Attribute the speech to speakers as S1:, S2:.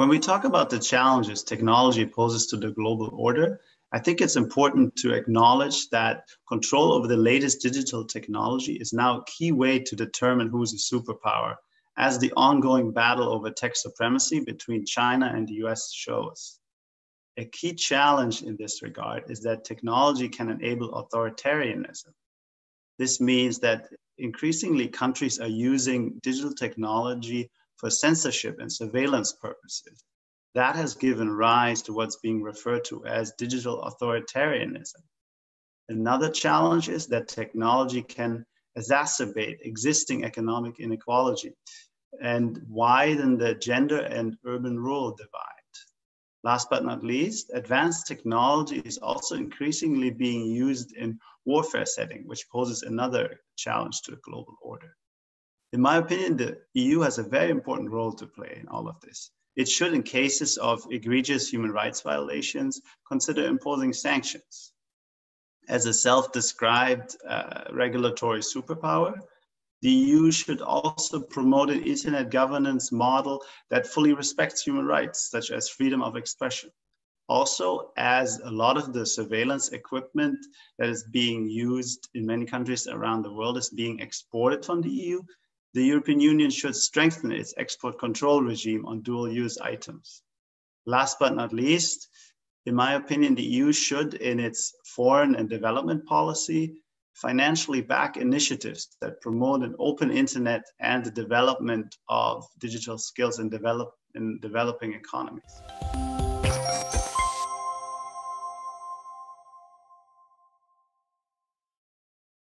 S1: When we talk about the challenges technology poses to the global order, I think it's important to acknowledge that control over the latest digital technology is now a key way to determine who's a superpower, as the ongoing battle over tech supremacy between China and the US shows. A key challenge in this regard is that technology can enable authoritarianism. This means that increasingly countries are using digital technology for censorship and surveillance purposes that has given rise to what's being referred to as digital authoritarianism. Another challenge is that technology can exacerbate existing economic inequality and widen the gender and urban rural divide. Last but not least, advanced technology is also increasingly being used in warfare setting, which poses another challenge to the global order. In my opinion, the EU has a very important role to play in all of this. It should, in cases of egregious human rights violations, consider imposing sanctions. As a self described uh, regulatory superpower, the EU should also promote an internet governance model that fully respects human rights, such as freedom of expression. Also, as a lot of the surveillance equipment that is being used in many countries around the world is being exported from the EU, the European Union should strengthen its export control regime on dual use items. Last but not least, in my opinion, the EU should, in its foreign and development policy, financially back initiatives that promote an open internet and the development of digital skills in, develop, in developing economies.